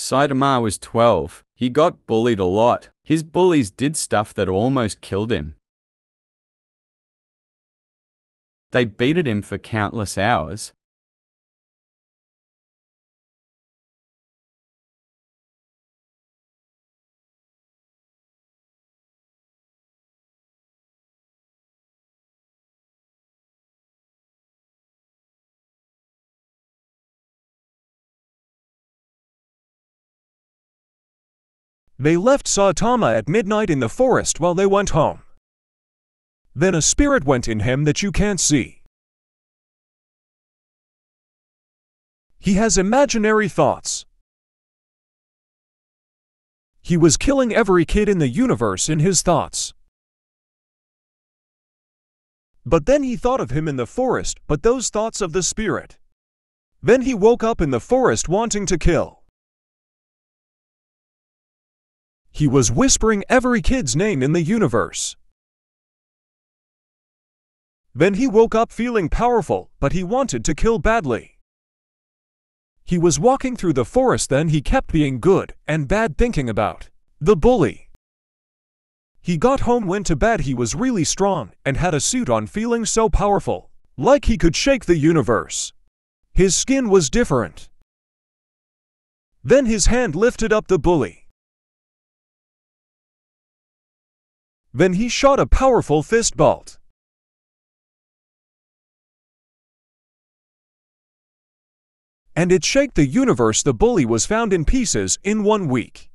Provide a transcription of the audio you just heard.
Saitama was 12. He got bullied a lot. His bullies did stuff that almost killed him. They beated him for countless hours. They left Saitama at midnight in the forest while they went home. Then a spirit went in him that you can't see. He has imaginary thoughts. He was killing every kid in the universe in his thoughts. But then he thought of him in the forest, but those thoughts of the spirit. Then he woke up in the forest wanting to kill. He was whispering every kid's name in the universe. Then he woke up feeling powerful, but he wanted to kill badly. He was walking through the forest then he kept being good and bad thinking about the bully. He got home went to bed he was really strong and had a suit on feeling so powerful, like he could shake the universe. His skin was different. Then his hand lifted up the bully. Then he shot a powerful fist bolt. And it shake the universe the bully was found in pieces in one week.